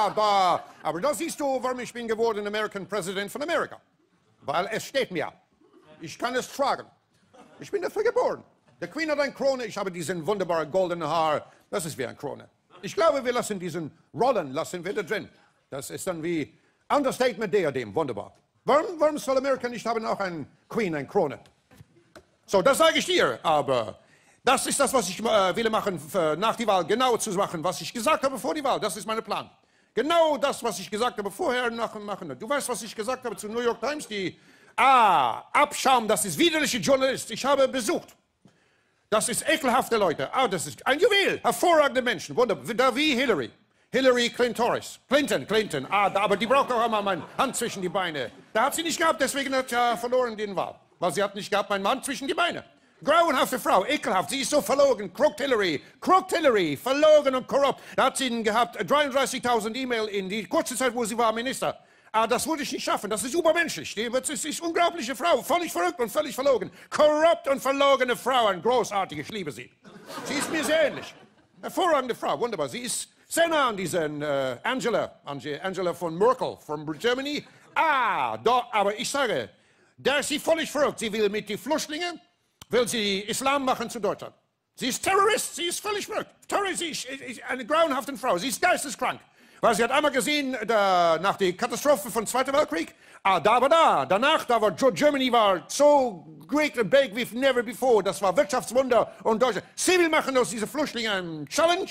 Aber, aber da siehst du, warum ich bin geworden American President von Amerika. Weil es steht mir. Ich kann es tragen. Ich bin dafür geboren. Der Queen hat eine Krone, ich habe diesen wunderbaren goldenen Haar. Das ist wie eine Krone. Ich glaube, wir lassen diesen Rollen, lassen wir da drin. Das ist dann wie Understatement Diadem, wunderbar. Warum, warum soll Amerika nicht haben auch eine Queen, eine Krone? So, das sage ich dir, aber das ist das, was ich äh, will machen nach der Wahl, genau zu machen, was ich gesagt habe vor der Wahl. Das ist mein Plan. Genau das, was ich gesagt habe vorher und nachher machen. Du weißt, was ich gesagt habe zu New York Times? Die, ah, Abschaum, das ist widerliche Journalist. Ich habe besucht. Das ist ekelhafte Leute. Ah, das ist ein Juwel. Hervorragende Menschen. Wunderbar. Wie Hillary. Hillary Clinton. Clinton, Clinton. Ah, da, aber die braucht auch immer meine Hand zwischen die Beine. Da hat sie nicht gehabt, deswegen hat sie ja verloren den Wahl. Weil sie hat nicht gehabt, mein Mann zwischen die Beine. Grauenhafte Frau, ekelhaft, sie ist so verlogen. Crooked Hillary, Crooked Hillary, verlogen und korrupt. Da hat sie gehabt 33.000 E-Mail in die kurze Zeit, wo sie war Minister. Aber das würde ich nicht schaffen. Das ist übermenschlich. Die ist eine unglaubliche Frau. Völlig verrückt und völlig verlogen. Korrupt und verlogene Frau. Ein großartig. Ich liebe sie. Sie ist mir sehr ähnlich. Hervorragende Frau. Wunderbar. Sie ist sehr nah an diesen äh, Angela. Angela von Merkel von Germany. Ah, da, aber ich sage, da ist sie völlig verrückt. Sie will mit den Flüchtlingen, will sie Islam machen zu Deutschland. Sie ist Terrorist. Sie ist völlig verrückt. Terrorist. Sie ist eine grauenhafte Frau. Sie ist geisteskrank. Weil sie hat einmal gesehen, da, nach der Katastrophe vom Zweiten Weltkrieg, ah, da war da, danach, da war Germany war so great and big wie never before. Das war Wirtschaftswunder und Deutschland. Sie will machen aus diesen Flüchtlingen eine Challenge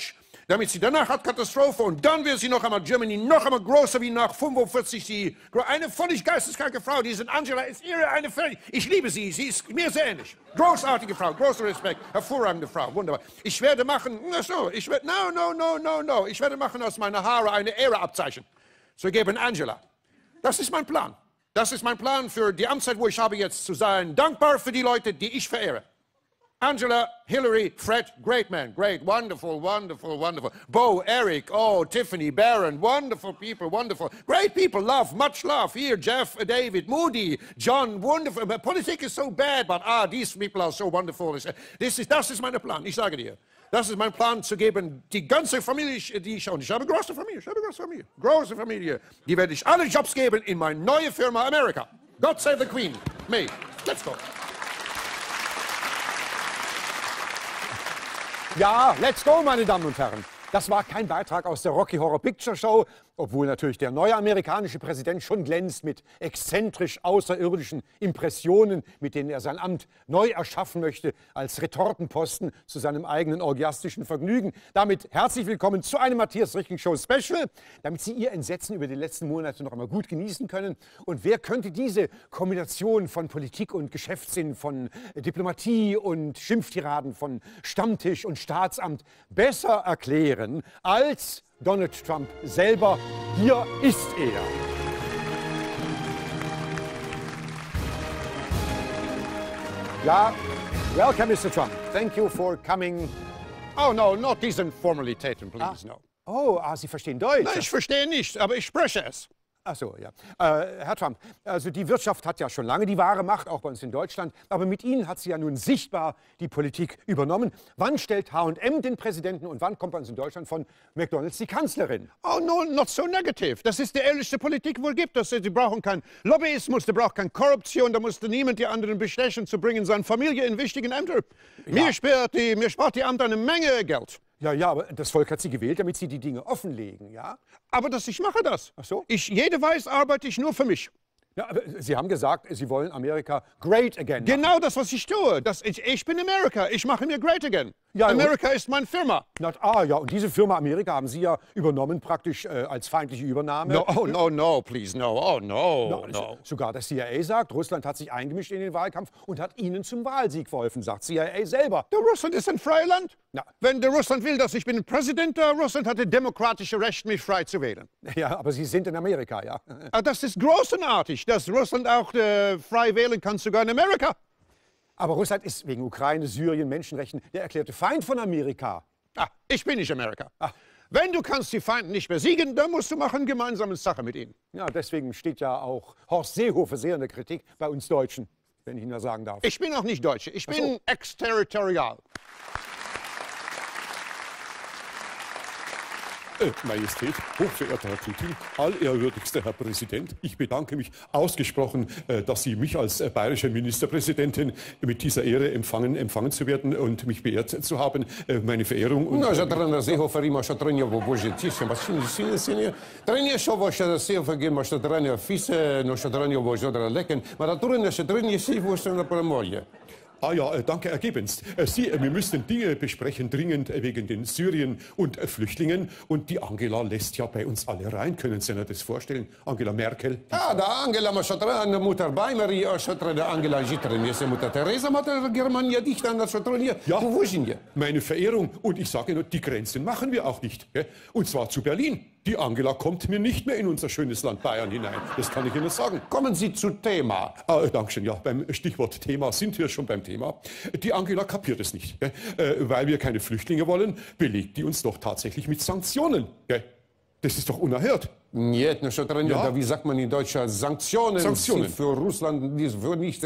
damit sie danach hat Katastrophe und dann wird sie noch einmal Germany noch einmal größer wie nach 45 sie eine völlig geisteskranke Frau diese Angela ist ihre eine völlig ich liebe sie sie ist mir sehr ähnlich. Großartige Frau großer Respekt hervorragende Frau wunderbar. Ich werde machen na so ich werde no no no no no ich werde machen aus meiner Haare eine Ehreabzeichen zu geben Angela. Das ist mein Plan. Das ist mein Plan für die Amtszeit wo ich habe jetzt zu sein dankbar für die Leute die ich verehre Angela, Hillary, Fred, great man, great, wonderful, wonderful, wonderful. Bo, Eric, oh, Tiffany, Baron, wonderful people, wonderful. Great people, love, much love. Here, Jeff, David, Moody, John, wonderful. Politik is so bad, but ah, these people are so wonderful. This is, das ist mein Plan, ich sage dir. Das ist mein Plan zu geben, die ganze Familie, die ich, und ich habe große Familie, ich habe große Familie, große Familie, die werde ich alle Jobs geben in meine neue Firma Amerika. God save the Queen. Me. Let's go. Ja, let's go, meine Damen und Herren. Das war kein Beitrag aus der Rocky Horror Picture Show, obwohl natürlich der neue amerikanische Präsident schon glänzt mit exzentrisch außerirdischen Impressionen, mit denen er sein Amt neu erschaffen möchte, als Retortenposten zu seinem eigenen orgiastischen Vergnügen. Damit herzlich willkommen zu einem Matthias Richting Show Special, damit Sie Ihr Entsetzen über die letzten Monate noch einmal gut genießen können. Und wer könnte diese Kombination von Politik und Geschäftssinn, von Diplomatie und Schimpftiraden, von Stammtisch und Staatsamt besser erklären als Donald Trump selber. Hier ist er. Ja, welcome, Mr. Trump. Thank you for coming. Oh, no, not these Formalitäten, please, ah. no. Oh, ah, Sie verstehen Deutsch. Nein, ich verstehe nicht, aber ich spreche es. Ach so, ja. Äh, Herr Trump, also die Wirtschaft hat ja schon lange die wahre Macht, auch bei uns in Deutschland. Aber mit Ihnen hat sie ja nun sichtbar die Politik übernommen. Wann stellt H&M den Präsidenten und wann kommt bei uns in Deutschland von McDonalds die Kanzlerin? Oh, no, not so negative. Das ist die ehrlichste Politik wohl gibt. Sie brauchen keinen Lobbyismus, sie brauchen keine Korruption, da musste niemand die anderen bestechen zu bringen, seine Familie in wichtigen Ämtern. Ja. Mir, spart die, mir spart die Ämter eine Menge Geld. Ja, ja, aber das Volk hat Sie gewählt, damit Sie die Dinge offenlegen, ja? Aber das, ich mache das. Ach so? Ich, jede Weiß arbeite ich nur für mich. Ja, aber Sie haben gesagt, Sie wollen Amerika great again. Machen. Genau das, was ich tue. Das, ich, ich bin Amerika. Ich mache mir great again. Ja, Amerika ist meine Firma. Na, ah, ja, und diese Firma Amerika haben Sie ja übernommen, praktisch äh, als feindliche Übernahme. No, oh, no, no, please, no, oh, no, no, no. Sogar das CIA sagt, Russland hat sich eingemischt in den Wahlkampf und hat Ihnen zum Wahlsieg verholfen, sagt CIA selber. Der Russland ist ein freies Land. Na. Wenn der Russland will, dass ich bin Präsident der Russland, hat er demokratische Recht, mich frei zu wählen. Ja, aber Sie sind in Amerika, ja. Ah, das ist großartig, dass Russland auch äh, frei wählen kann, sogar in Amerika. Aber Russland ist wegen Ukraine, Syrien, Menschenrechten der erklärte Feind von Amerika. Ah, ich bin nicht Amerika. Ah. Wenn du kannst die Feinde nicht besiegen, dann musst du machen gemeinsame Sache mit ihnen. Ja, deswegen steht ja auch Horst Seehofer sehr in der Kritik bei uns Deutschen, wenn ich Ihnen das sagen darf. Ich bin auch nicht Deutsche, ich bin so. exterritorial. Äh, Majestät, hochverehrter Herr Putin, allehrwürdigster Herr Präsident, ich bedanke mich ausgesprochen, äh, dass Sie mich als äh, bayerische Ministerpräsidentin mit dieser Ehre empfangen, empfangen zu werden und mich beehrt zu haben. Äh, meine Verehrung und... No, że trenerzy oferim așa trenie obožetice, mașini sine sine, trenie și ovoșe de sefă, ghe mașa trenie fise, no și trenie ovoșe de leken, ma da turne și trenie și voșe na premolie. Ah ja, äh, danke ergebenst. Äh, Sie, äh, wir müssen Dinge besprechen, dringend wegen den Syrien und Flüchtlingen. Und die Angela lässt ja bei uns alle rein. Können Sie sich das vorstellen? Angela Merkel. Ah, da Angela Maschatra, eine Mutter Baimari, Schatra, der Angela Jitren, jetzt Mutter Teresa, Mutter Germania, dicht an der Schatronier. Ja, wo sind wir? Meine Verehrung. Und ich sage nur, die Grenzen machen wir auch nicht. Und zwar zu Berlin. Die Angela kommt mir nicht mehr in unser schönes Land Bayern hinein. Das kann ich Ihnen sagen. Kommen Sie zu Thema. Ah, Dankeschön. Ja, beim Stichwort Thema sind wir schon beim Thema. Die Angela kapiert es nicht. Äh, weil wir keine Flüchtlinge wollen, belegt die uns doch tatsächlich mit Sanktionen. Das ist doch unerhört. Нет, ну что ja? wie sagt man in Deutsch, Sanktionen, Sanktionen. für Russland, für nicht,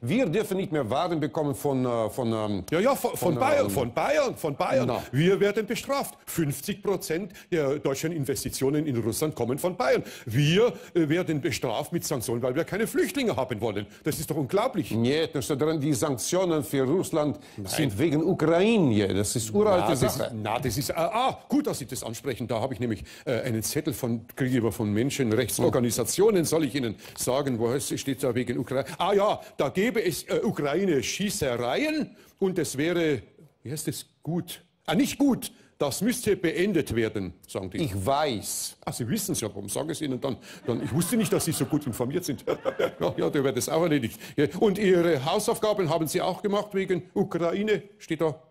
wir dürfen nicht mehr Waren bekommen von, äh, von ähm, Ja, ja, von, von, von Bayern, ähm, von Bayern, von Bayern. Na. Wir werden bestraft. 50 Prozent der deutschen Investitionen in Russland kommen von Bayern. Wir äh, werden bestraft mit Sanktionen, weil wir keine Flüchtlinge haben wollen. Das ist doch unglaublich. Нет, ну что die Sanktionen für Russland Nein. sind wegen Ukraine. Das ist uralte na, Sache. na, das ist, ah, ah, gut, dass Sie das ansprechen. Da habe ich nämlich äh, einen Zettel von aber von Menschenrechtsorganisationen, soll ich Ihnen sagen, wo steht da wegen Ukraine? Ah ja, da gäbe es äh, Ukraine-Schießereien und es wäre, wie heißt es, gut? Ah, nicht gut, das müsste beendet werden, sagen die. Ich weiß. Ah, Sie wissen es ja, warum sage ich es Ihnen dann, dann? Ich wusste nicht, dass Sie so gut informiert sind. ja, ja, der wird es auch erledigt. Und Ihre Hausaufgaben haben Sie auch gemacht wegen Ukraine, steht da?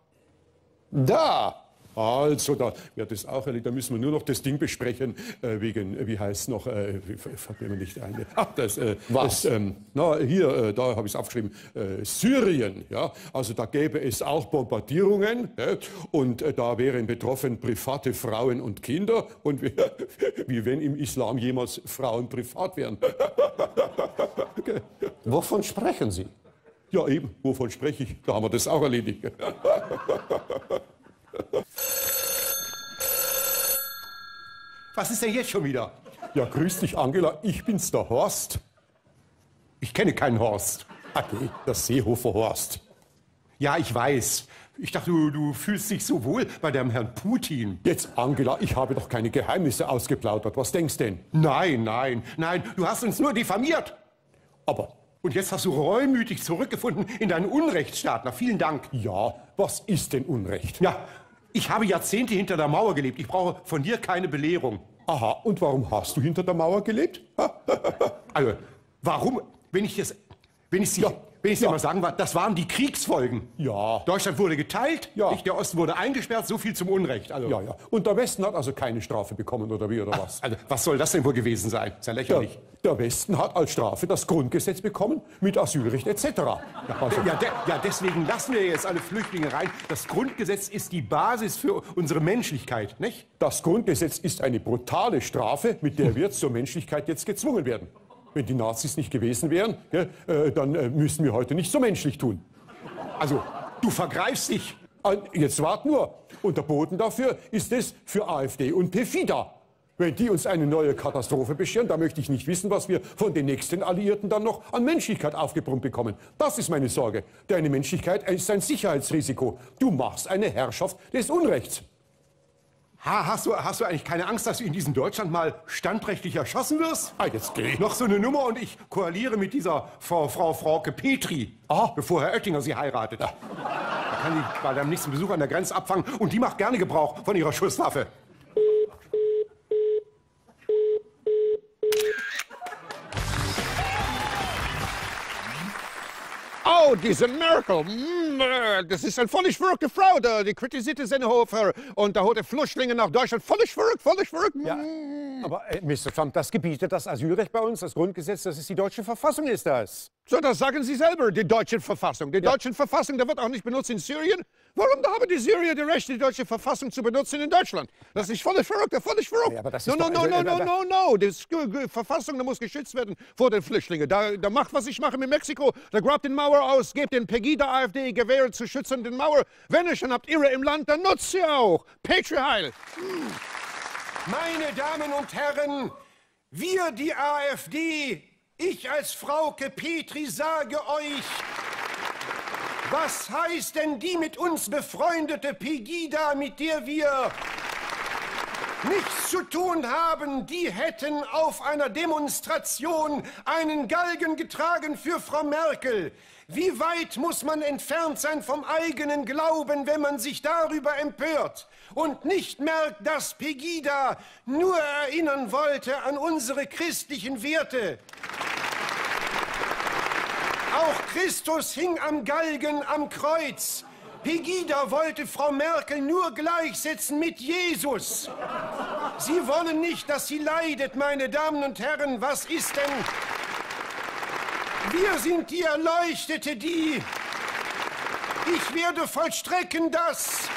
Da! Also, da wird es auch erledigt. Da müssen wir nur noch das Ding besprechen, äh, wegen, wie heißt es noch, äh, fällt mir nicht ein. Ach, das, äh, Was? Das, ähm, na, hier, äh, da habe ich es aufgeschrieben, äh, Syrien. Ja? Also, da gäbe es auch Bombardierungen ja? und äh, da wären betroffen private Frauen und Kinder und wie, wie wenn im Islam jemals Frauen privat wären. okay. Wovon sprechen Sie? Ja, eben, wovon spreche ich? Da haben wir das auch erledigt. Was ist denn jetzt schon wieder? Ja, grüß dich, Angela. Ich bin's, der Horst. Ich kenne keinen Horst. Okay, der Seehofer Horst. Ja, ich weiß. Ich dachte, du, du fühlst dich so wohl bei dem Herrn Putin. Jetzt, Angela, ich habe doch keine Geheimnisse ausgeplaudert. Was denkst denn? Nein, nein, nein, du hast uns nur diffamiert. Aber. Und jetzt hast du reumütig zurückgefunden in deinen Unrechtsstaat. Na, vielen Dank. Ja, was ist denn Unrecht? Ja, ich habe Jahrzehnte hinter der Mauer gelebt. Ich brauche von dir keine Belehrung. Aha, und warum hast du hinter der Mauer gelebt? also, warum, wenn ich es, wenn ich sie, ja. Wenn ich es ja. mal sagen war, das waren die Kriegsfolgen. Ja. Deutschland wurde geteilt, ja. der Osten wurde eingesperrt, so viel zum Unrecht. Also. Ja, ja. Und der Westen hat also keine Strafe bekommen, oder wie, oder Ach, was? Also, was soll das denn wohl gewesen sein? Ist ja lächerlich. Der, der Westen hat als Strafe das Grundgesetz bekommen mit Asylrecht etc. Ja, also. ja, de, ja, deswegen lassen wir jetzt alle Flüchtlinge rein. Das Grundgesetz ist die Basis für unsere Menschlichkeit, nicht? Das Grundgesetz ist eine brutale Strafe, mit der wir zur Menschlichkeit jetzt gezwungen werden. Wenn die Nazis nicht gewesen wären, äh, dann äh, müssten wir heute nicht so menschlich tun. Also, du vergreifst dich. Jetzt wart nur. Und der Boden dafür ist es für AfD und Pefida. Wenn die uns eine neue Katastrophe bescheren, da möchte ich nicht wissen, was wir von den nächsten Alliierten dann noch an Menschlichkeit aufgebrummt bekommen. Das ist meine Sorge. Deine Menschlichkeit ist ein Sicherheitsrisiko. Du machst eine Herrschaft des Unrechts. Ha, hast, du, hast du eigentlich keine Angst, dass du in diesem Deutschland mal standrechtlich erschossen wirst? Ah, jetzt geh. Noch so eine Nummer und ich koaliere mit dieser Frau, Frau Frauke Petri, ah. bevor Herr Oettinger sie heiratet. Ja. Da kann sie bei deinem nächsten Besuch an der Grenze abfangen und die macht gerne Gebrauch von ihrer Schusswaffe. Oh, diese Merkel, mm, das ist eine völlig verrückte Frau. Die kritisierte Senehofer und da holt er Flüchtlinge nach Deutschland. Völlig verrückt, völlig verrückt. Ja, aber äh, Mr. Trump, das gebietet das Asylrecht bei uns, das Grundgesetz, das ist die deutsche Verfassung, ist das. So, das sagen Sie selber, die deutsche Verfassung. Die ja. deutsche Verfassung, der wird auch nicht benutzt in Syrien. Warum haben die Syrier das Recht, die deutsche Verfassung zu benutzen in Deutschland? Das ist völlig verrückt, völlig verrückt. Ja, aber das ist no, no, no, no, no, no, no. Die Verfassung die muss geschützt werden vor den Flüchtlingen. Da, da macht, was ich mache mit Mexiko. Da grabt den Mauer aus, gebt den Pegida-AfD Gewehre zu schützen, den Mauer. Wenn ihr schon habt Irre im Land, dann nutzt sie auch. Patriot Heil. Hm. Meine Damen und Herren, wir die AfD, ich als Frauke Petri sage euch, was heißt denn die mit uns befreundete Pegida, mit der wir nichts zu tun haben, die hätten auf einer Demonstration einen Galgen getragen für Frau Merkel. Wie weit muss man entfernt sein vom eigenen Glauben, wenn man sich darüber empört und nicht merkt, dass Pegida nur erinnern wollte an unsere christlichen Werte? Auch Christus hing am Galgen am Kreuz. Pegida wollte Frau Merkel nur gleichsetzen mit Jesus. Sie wollen nicht, dass sie leidet, meine Damen und Herren. Was ist denn? Wir sind die Erleuchtete, die... Ich werde vollstrecken das.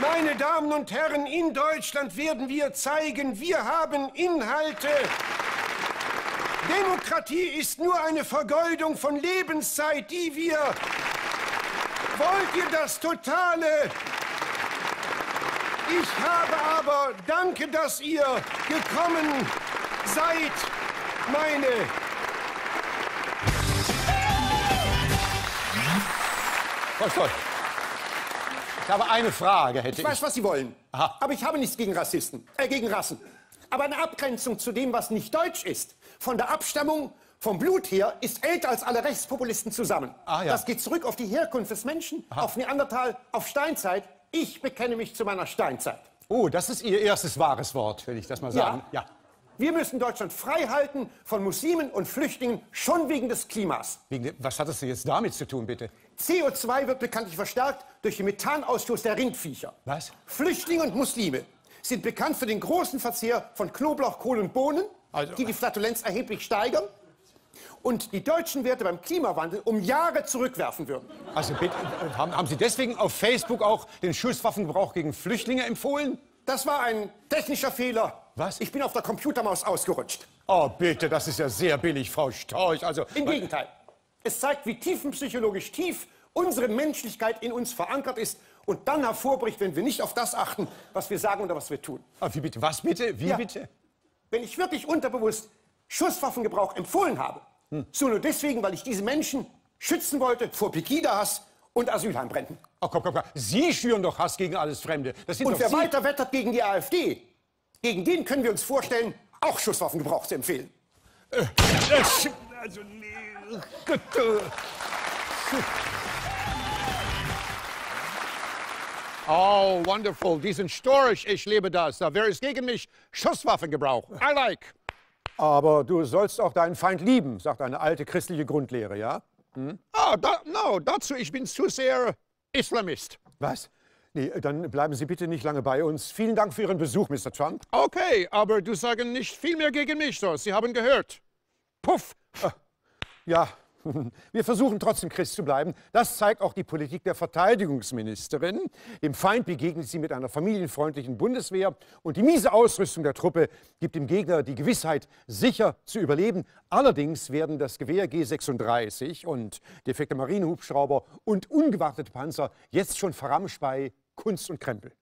Meine Damen und Herren, in Deutschland werden wir zeigen, wir haben Inhalte. Demokratie ist nur eine Vergeudung von Lebenszeit, die wir Wollt ihr das Totale? Ich habe aber, danke, dass ihr gekommen seid, meine. Frau Stoll, ich habe eine Frage, hätte Ich ich. weiß, was Sie wollen. Aha. Aber ich habe nichts gegen Rassisten, äh, gegen Rassen. Aber eine Abgrenzung zu dem, was nicht deutsch ist, von der Abstammung, vom Blut her, ist älter als alle Rechtspopulisten zusammen. Ah, ja. Das geht zurück auf die Herkunft des Menschen, auf Neandertal, auf Steinzeit. Ich bekenne mich zu meiner Steinzeit. Oh, das ist Ihr erstes wahres Wort, will ich das mal sagen. Ja. Wir müssen Deutschland frei halten von Muslimen und Flüchtlingen, schon wegen des Klimas. Wegen, was hat das denn jetzt damit zu tun, bitte? CO2 wird bekanntlich verstärkt durch den Methanausstoß der Rindviecher. Was? Flüchtlinge und Muslime sind bekannt für den großen Verzehr von Knoblauch, Kohl und Bohnen, Also- die die Flatulenz erheblich steigern und die deutschen Werte beim Klimawandel um Jahre zurückwerfen würden. Also bitte, haben, haben Sie deswegen auf Facebook auch den Schusswaffengebrauch gegen Flüchtlinge empfohlen? Das war ein technischer Fehler. Was? Ich bin auf der Computermaus ausgerutscht. Oh, bitte, das ist ja sehr billig, Frau Storch. Also, Im Gegenteil. Es zeigt, wie tiefenpsychologisch tief unsere Menschlichkeit in uns verankert ist und dann hervorbricht, wenn wir nicht auf das achten, was wir sagen oder was wir tun. Ah, wie bitte? Was bitte? Wie Ja. bitte? Wenn ich wirklich unterbewusst Schusswaffengebrauch empfohlen habe, so nur deswegen, weil ich diese Menschen schützen wollte vor Pegida-Hass und Asylheimbränden. Oh, komm, komm, komm. Sie schüren doch Hass gegen alles Fremde. Das sind Und doch wer Sie. weiter wettert gegen die AfD, gegen den können wir uns vorstellen, auch Schusswaffengebrauch zu empfehlen. Also, nee. Gott. Oh, wonderful. Die sind storch. Ich liebe das. Da wäre es gegen mich Schusswaffengebrauch. I like. Aber du sollst auch deinen Feind lieben, sagt eine alte christliche Grundlehre, ja? Ah, da, no, dazu, ich bin zu sehr Islamist. Was? Nee, dann bleiben Sie bitte nicht lange bei uns. Vielen Dank für Ihren Besuch, Mr. Trump. Okay, aber du sagen nicht viel mehr gegen mich, so. Sie haben gehört. Puff. Ja, wir versuchen trotzdem Christ zu bleiben. Das zeigt auch die Politik der Verteidigungsministerin. Dem Feind begegnet sie mit einer familienfreundlichen Bundeswehr und die miese Ausrüstung der Truppe gibt dem Gegner die Gewissheit, sicher zu überleben. Allerdings werden das Gewehr G36 und defekte Marinehubschrauber und ungewartete Panzer jetzt schon verramscht bei Kunst und Krempel.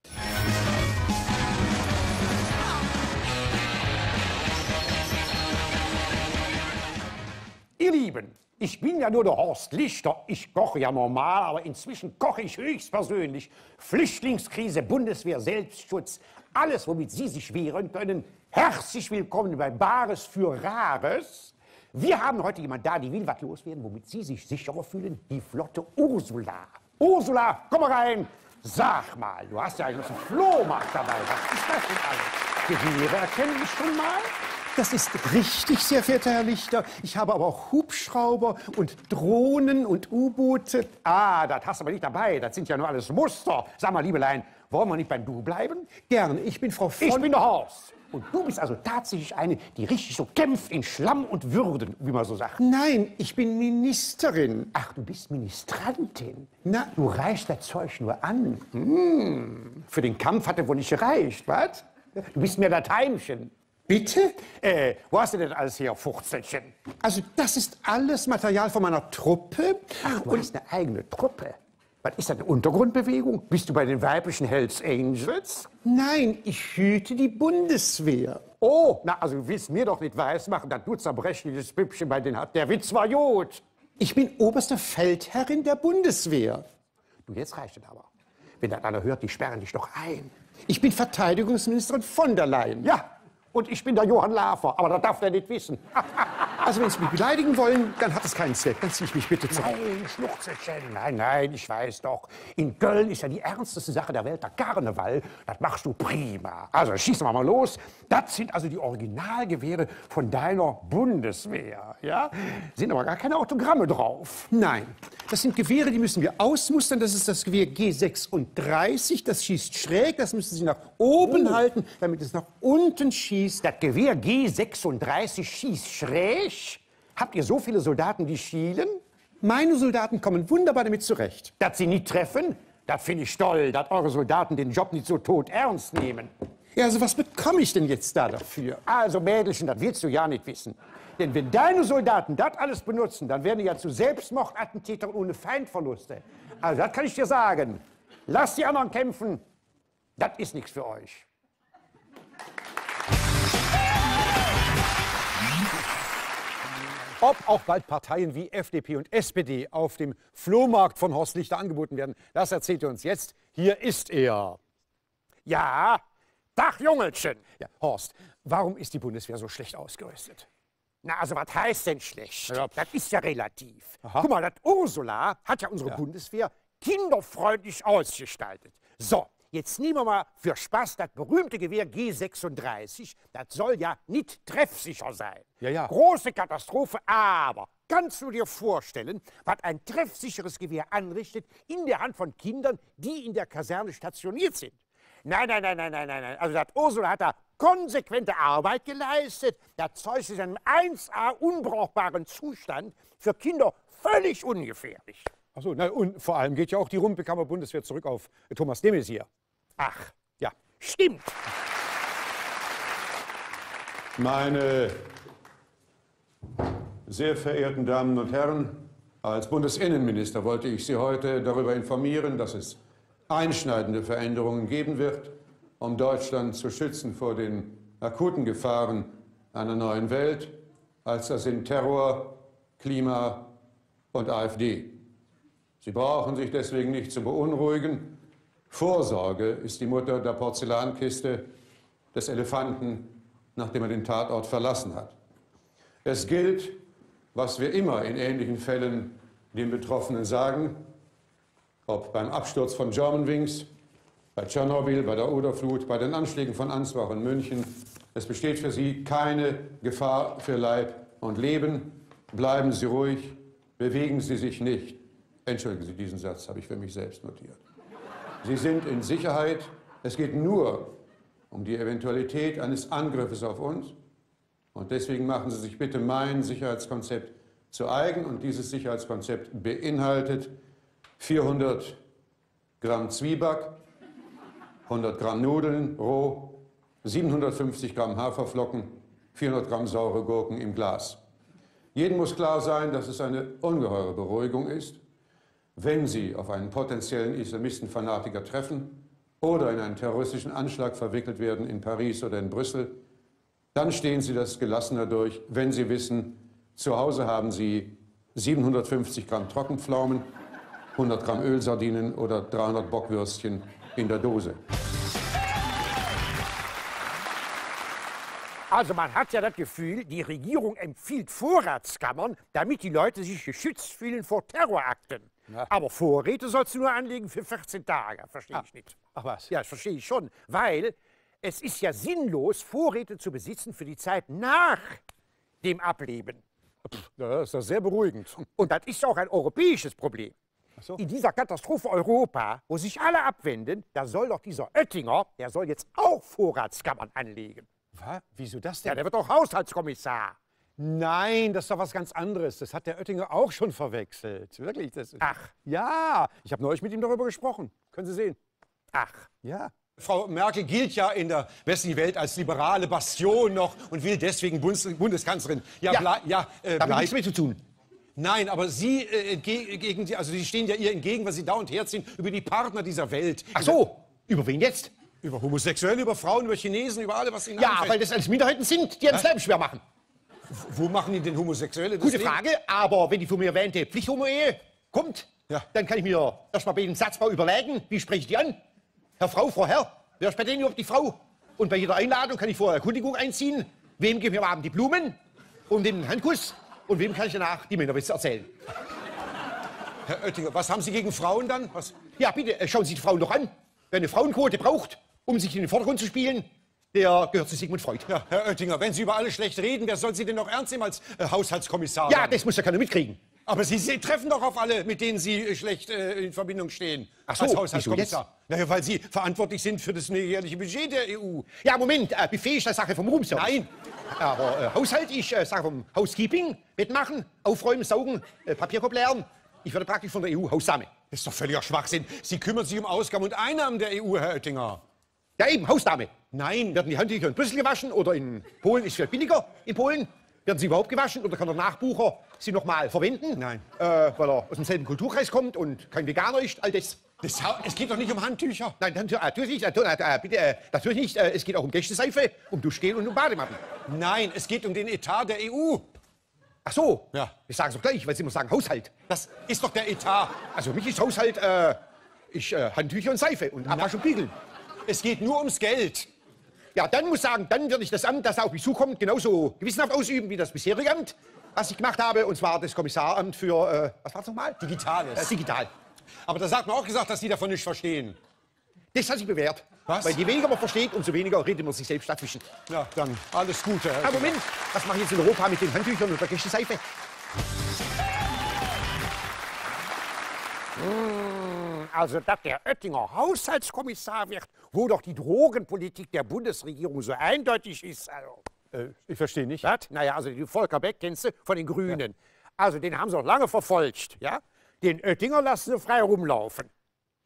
Ihr Lieben, ich bin ja nur der Horst Lichter. Ich koche ja normal, aber inzwischen koche ich höchstpersönlich. Flüchtlingskrise, Bundeswehr, Selbstschutz, alles, womit Sie sich wehren können. Herzlich willkommen bei Bares für Rares. Wir haben heute jemand da, die will was loswerden, womit Sie sich sicherer fühlen. Die flotte Ursula. Ursula, komm mal rein. Sag mal, du hast ja einen Flohmarkt dabei. Was ist das denn alles? Gewehre erkennen Sie schon mal? Das ist richtig, sehr verehrter Herr Lichter. Ich habe aber auch Hubschrauber und Drohnen und U-Boote. Ah, das hast du aber nicht dabei. Das sind ja nur alles Muster. Sag mal, Liebelein, wollen wir nicht beim Du bleiben? Gern, ich bin Frau von... Ich bin der Horst. Und du bist also tatsächlich eine, die richtig so kämpft in Schlamm und Würden, wie man so sagt. Nein, ich bin Ministerin. Ach, du bist Ministrantin. Na, Du reichst das Zeug nur an. Hm. Für den Kampf hat er wohl nicht gereicht, was? Du bist mir das Heimchen. Bitte? Äh, wo hast du denn alles her, Fuchzelchen? Also das ist alles Material von meiner Truppe. Du hast eine eigene Truppe. Was ist das, eine Untergrundbewegung? Bist du bei den weiblichen Hells Angels? Nein, ich hüte die Bundeswehr. Oh, na, also du willst mir doch nicht weismachen, dass du zerbrechliches Püppchen bei denen hat. Der Witz war gut. Ich bin oberste Feldherrin der Bundeswehr. Du, jetzt reicht es aber. Wenn das einer hört, die sperren dich doch ein. Ich bin Verteidigungsministerin von der Leyen. Ja, und ich bin der Johann Lafer, aber das darf der nicht wissen. Also wenn Sie mich beleidigen wollen, dann hat es keinen Zweck. Dann ziehe ich mich bitte zurück. Nein, Schluchzelchen, nein, nein, ich weiß doch. In Köln ist ja die ernsteste Sache der Welt der Karneval. Das machst du prima. Also schießen wir mal los. Das sind also die Originalgewehre von deiner Bundeswehr. Ja? Sind aber gar keine Autogramme drauf. Nein, das sind Gewehre, die müssen wir ausmustern. Das ist das Gewehr G36. Das schießt schräg. Das müssen Sie nach oben halten, damit es nach unten schießt. Das Gewehr G36 schießt schräg. Habt ihr so viele Soldaten, die schielen? Meine Soldaten kommen wunderbar damit zurecht. Dass sie nicht treffen? Das finde ich toll, dass eure Soldaten den Job nicht so tot ernst nehmen. Ja, also was bekomme ich denn jetzt da dafür? Also, Mädelchen, das willst du ja nicht wissen. Denn wenn deine Soldaten das alles benutzen, dann werden die ja zu Selbstmordattentätern ohne Feindverluste. Also, das kann ich dir sagen. Lasst die anderen kämpfen. Das ist nichts für euch. Ob auch bald Parteien wie FDP und SPD auf dem Flohmarkt von Horst Lichter angeboten werden, das erzählt er uns jetzt. Hier ist er. Ja, Dach, Jungelchen. Ja, Horst, warum ist die Bundeswehr so schlecht ausgerüstet? Na, also was heißt denn schlecht? Ja. Das ist ja relativ. Aha. Guck mal, das Ursula hat ja unsere Bundeswehr kinderfreundlich ausgestaltet. So, jetzt nehmen wir mal für Spaß das berühmte Gewehr G36. Das soll ja nicht treffsicher sein. Ja, ja. Große Katastrophe, aber kannst du dir vorstellen, was ein treffsicheres Gewehr anrichtet in der Hand von Kindern, die in der Kaserne stationiert sind? Nein, nein, nein, nein, nein, nein, nein. Also das Ursula hat da konsequente Arbeit geleistet. Das Zeug ist in einem 1A unbrauchbaren Zustand für Kinder völlig ungefährlich. Achso, und vor allem geht ja auch die Rumpelkammer Bundeswehr zurück auf äh, Thomas de Maizière. Ach, ja, stimmt. Meine sehr verehrten Damen und Herren, als Bundesinnenminister wollte ich Sie heute darüber informieren, dass es einschneidende Veränderungen geben wird, um Deutschland zu schützen vor den akuten Gefahren einer neuen Welt, als das sind Terror, Klima und AfD. Sie brauchen sich deswegen nicht zu beunruhigen. Vorsorge ist die Mutter der Porzellankiste des Elefanten, nachdem er den Tatort verlassen hat. Es gilt, was wir immer in ähnlichen Fällen den Betroffenen sagen, ob beim Absturz von Germanwings, bei Tschernobyl, bei der Oderflut, bei den Anschlägen von Ansbach und München. Es besteht für Sie keine Gefahr für Leib und Leben. Bleiben Sie ruhig, bewegen Sie sich nicht. Entschuldigen Sie, diesen Satz habe ich für mich selbst notiert. Sie sind in Sicherheit. Es geht nur um die Eventualität eines Angriffes auf uns. Und deswegen machen Sie sich bitte mein Sicherheitskonzept zu eigen. Und dieses Sicherheitskonzept beinhaltet 400 Gramm Zwieback, 100 Gramm Nudeln roh, 750 Gramm Haferflocken, 400 Gramm saure Gurken im Glas. Jedem muss klar sein, dass es eine ungeheure Beruhigung ist, wenn Sie auf einen potenziellen Islamistenfanatiker treffen oder in einen terroristischen Anschlag verwickelt werden in Paris oder in Brüssel, dann stehen Sie das gelassener durch, wenn Sie wissen, zu Hause haben Sie 750 Gramm Trockenpflaumen, 100 Gramm Ölsardinen oder 300 Bockwürstchen in der Dose. Also man hat ja das Gefühl, die Regierung empfiehlt Vorratskammern, damit die Leute sich geschützt fühlen vor Terrorakten. Aber Vorräte sollst du nur anlegen für 14 Tage. Verstehe ich nicht. Ach was? Ja, das verstehe ich schon. Weil es ist ja sinnlos, Vorräte zu besitzen für die Zeit nach dem Ableben. Ja, das ist doch sehr beruhigend. Und das ist auch ein europäisches Problem. In dieser Katastrophe Europa, wo sich alle abwenden, da soll doch dieser Oettinger, der soll jetzt auch Vorratskammern anlegen. Was? Wieso das Ja, denn? der wird doch Haushaltskommissar. Nein, das ist doch was ganz anderes. Das hat der Oettinger auch schon verwechselt. Wirklich. Das Ach. Ja, ich habe neulich mit ihm darüber gesprochen. Können Sie sehen. Ach, Ja. Frau Merkel gilt ja in der westlichen Welt als liberale Bastion noch und will deswegen Bundes Bundeskanzlerin. Ja, Ja. blei- ja äh, damit nichts mehr zu tun. Nein, aber Sie äh, gegen die, also Sie stehen ja ihr entgegen, weil Sie da und herziehen über die Partner dieser Welt. Ach so, über wen jetzt? Über Homosexuelle, über Frauen, über Chinesen, über alle, was Ihnen Ja, einfällt. weil das alles Minderheiten sind, die ans Leben schwer machen. Wo machen die denn Homosexuelle? das Gute Leben? Frage, aber wenn die von mir erwähnte Pflichthomo-Ehe kommt, Ja. dann kann ich mir erstmal bei den Satzbau überlegen, wie spreche ich die an? Herr, Frau, Frau, Herr, wer ist bei denen überhaupt die Frau? Und bei jeder Einladung kann ich vorher Erkundigung einziehen, wem geben wir am Abend die Blumen und den Handkuss und wem kann ich danach die Männerwitze erzählen. Herr Oettinger, was haben Sie gegen Frauen dann? Was? Ja, bitte, äh, schauen Sie die Frauen doch an. Wer eine Frauenquote braucht, um sich in den Vordergrund zu spielen, der gehört zu Sigmund Freud. Ja, Herr Oettinger, wenn Sie über alle schlecht reden, wer soll Sie denn noch ernst nehmen als äh, Haushaltskommissar? Ja, das muss ja keiner mitkriegen. Aber Sie, Sie treffen doch auf alle, mit denen Sie äh, schlecht äh, in Verbindung stehen. Ach so, als Haushaltskommissar. Naja, weil Sie verantwortlich sind für das jährliche Budget der EU. Ja, Moment, äh, Buffet ist eine Sache vom Roomservice. Nein. Aber äh, Haushalt ist äh, Sache vom Housekeeping, Bett machen, aufräumen, saugen, äh, Papierkorb leeren. Ich werde praktisch von der EU Haussame. Das ist doch völliger Schwachsinn. Sie kümmern sich um Ausgaben und Einnahmen der EU, Herr Oettinger. Ja eben, Hausdame. Nein. Werden die Handtücher in Brüssel gewaschen oder in Polen ist vielleicht billiger in Polen? Werden sie überhaupt gewaschen oder kann der Nachbucher sie noch mal verwenden? Nein. Äh, weil er aus demselben Kulturkreis kommt und kein Veganer ist, all das. Das, es geht doch nicht um Handtücher. Nein, natürlich nicht. Äh, äh, bitte, äh, natürlich nicht. Es geht auch um Gästeseife, um Duschgel und um Badematten. Nein, es geht um den Etat der EU. Ach so. Ja. Ich sage es doch gleich, weil sie immer sagen Haushalt. Das ist doch der Etat. Also mich ist Haushalt äh, ich, äh, Handtücher und Seife und Abwasch und Bügeln. Es geht nur ums Geld. Ja, dann muss ich sagen, dann werde ich das Amt, das auf mich zukommt, genauso gewissenhaft ausüben wie das bisherige Amt, was ich gemacht habe, und zwar das Kommissaramt für, äh, was war es nochmal? Digitales. Äh, digital. Aber da hat man auch gesagt, dass Sie davon nicht verstehen. Das hat sich bewährt. Was? Weil je weniger man versteht, umso weniger redet man sich selbst dazwischen. Ja, dann alles Gute. Herr Aber Moment, was mache ich jetzt in Europa mit den Handtüchern und der Gästeseife? Also, dass der Oettinger Haushaltskommissar wird, wo doch die Drogenpolitik der Bundesregierung so eindeutig ist. Also, Äh, ich verstehe nicht. Was? Naja, also den Volker Beck kennst du von den Grünen. Also den haben sie auch lange verfolgt, ja? Den Oettinger lassen sie frei rumlaufen.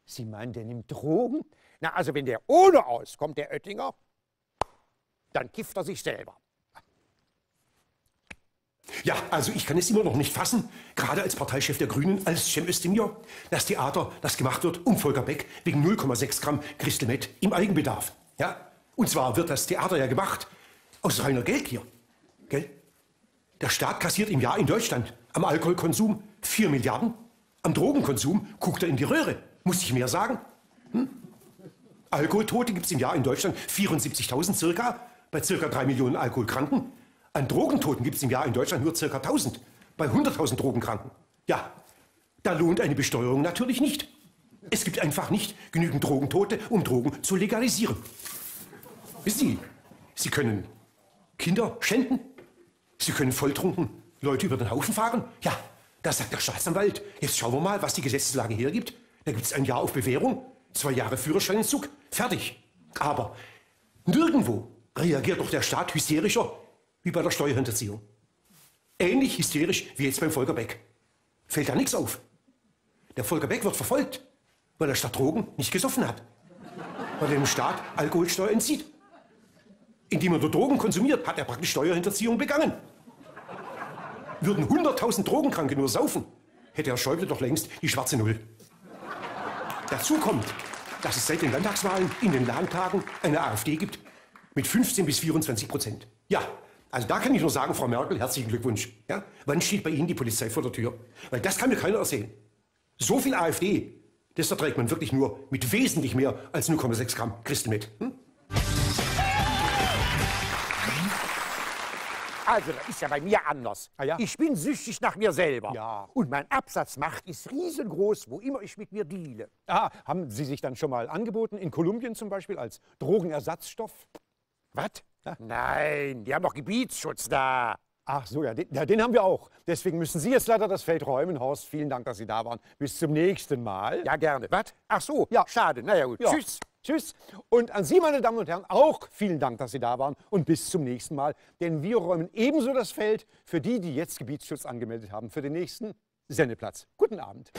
Sie meinen, der nimmt Drogen? Na, also wenn der ohne auskommt, der Oettinger, dann kifft er sich selber. Ja, also ich kann es immer noch nicht fassen, gerade als Parteichef der Grünen, als Cem Özdemir, das Theater, das gemacht wird um Volker Beck wegen 0,6 Gramm Crystal Meth im Eigenbedarf. Ja? Und zwar wird das Theater ja gemacht aus reiner Geldgier. Gell? Der Staat kassiert im Jahr in Deutschland am Alkoholkonsum 4 Milliarden, am Drogenkonsum guckt er in die Röhre. Muss ich mehr sagen? Hm? Alkoholtote gibt es im Jahr in Deutschland 74.000 circa, bei circa 3 Millionen Alkoholkranken. An Drogentoten gibt es im Jahr in Deutschland nur circa 1000, bei 100.000 Drogenkranken. Ja, da lohnt eine Besteuerung natürlich nicht. Es gibt einfach nicht genügend Drogentote, um Drogen zu legalisieren. Wissen Sie, Sie können Kinder schänden, Sie können volltrunken Leute über den Haufen fahren. Ja, da sagt der Staatsanwalt, jetzt schauen wir mal, was die Gesetzeslage hergibt. Da gibt es ein Jahr auf Bewährung, zwei Jahre Führerscheinentzug, fertig. Aber nirgendwo reagiert doch der Staat hysterischer wie bei der Steuerhinterziehung. Ähnlich hysterisch wie jetzt beim Volker Beck. Fällt da nichts auf. Der Volker Beck wird verfolgt, weil er statt Drogen nicht gesoffen hat. Weil er dem Staat Alkoholsteuer entzieht. Indem er nur Drogen konsumiert, hat er praktisch Steuerhinterziehung begangen. Würden 100.000 Drogenkranke nur saufen, hätte Herr Schäuble doch längst die schwarze Null. Dazu kommt, dass es seit den Landtagswahlen in den Landtagen eine AfD gibt mit 15 bis 24 Prozent. Ja, also da kann ich nur sagen, Frau Merkel, herzlichen Glückwunsch. Ja? Wann steht bei Ihnen die Polizei vor der Tür? Weil das kann mir keiner erzählen. So viel AfD, das verträgt man wirklich nur mit wesentlich mehr als 0,6 Gramm Christel mit. Hm? Also, das ist ja bei mir anders. Ah ja? Ich bin süchtig nach mir selber. Ja. Und mein Absatzmacht ist riesengroß, wo immer ich mit mir deale. Ah, haben Sie sich dann schon mal angeboten, in Kolumbien zum Beispiel, als Drogenersatzstoff? Was? Nein, die haben doch Gebietsschutz da. Ach so, ja den, ja, den haben wir auch. Deswegen müssen Sie jetzt leider das Feld räumen. Horst, vielen Dank, dass Sie da waren. Bis zum nächsten Mal. Ja, gerne. Was? Ach so, Ja. schade. Na ja, gut. Ja. Tschüss. Tschüss. Und an Sie, meine Damen und Herren, auch vielen Dank, dass Sie da waren. Und bis zum nächsten Mal. Denn wir räumen ebenso das Feld für die, die jetzt Gebietsschutz angemeldet haben, für den nächsten Sendeplatz. Guten Abend.